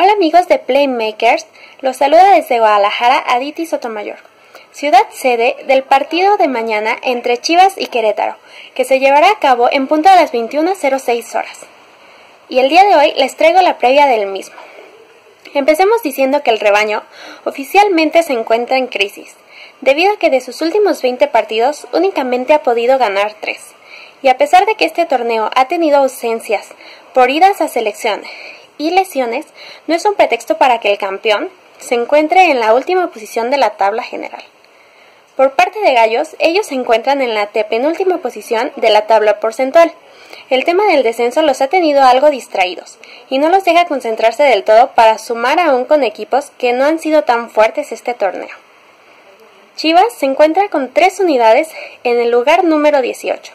Hola amigos de Playmakers, los saluda desde Guadalajara Aditi Sotomayor, ciudad sede del partido de mañana entre Chivas y Querétaro, que se llevará a cabo en punto a las 21.06 horas. Y el día de hoy les traigo la previa del mismo. Empecemos diciendo que el rebaño oficialmente se encuentra en crisis, debido a que de sus últimos 20 partidos únicamente ha podido ganar 3. Y a pesar de que este torneo ha tenido ausencias por idas a selección y lesiones no es un pretexto para que el campeón se encuentre en la última posición de la tabla general. Por parte de Gallos, ellos se encuentran en la penúltima posición de la tabla porcentual. El tema del descenso los ha tenido algo distraídos y no los deja concentrarse del todo para sumar aún con equipos que no han sido tan fuertes este torneo. Chivas se encuentra con tres unidades en el lugar número 18,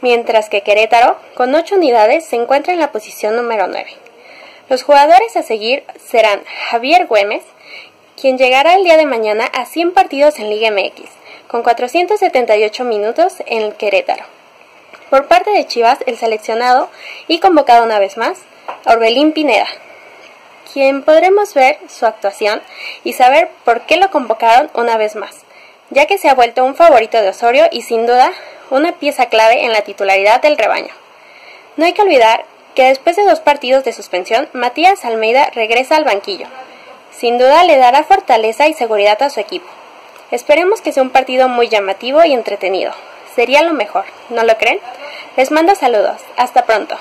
mientras que Querétaro, con ocho unidades, se encuentra en la posición número 9. Los jugadores a seguir serán Javier Güemes, quien llegará el día de mañana a 100 partidos en Liga MX, con 478 minutos en el Querétaro. Por parte de Chivas, el seleccionado y convocado una vez más, Orbelín Pineda, quien podremos ver su actuación y saber por qué lo convocaron una vez más, ya que se ha vuelto un favorito de Osorio y sin duda una pieza clave en la titularidad del rebaño. No hay que olvidar que después de dos partidos de suspensión, Matías Almeida regresa al banquillo. Sin duda le dará fortaleza y seguridad a su equipo. Esperemos que sea un partido muy llamativo y entretenido. Sería lo mejor, ¿no lo creen? Les mando saludos. Hasta pronto.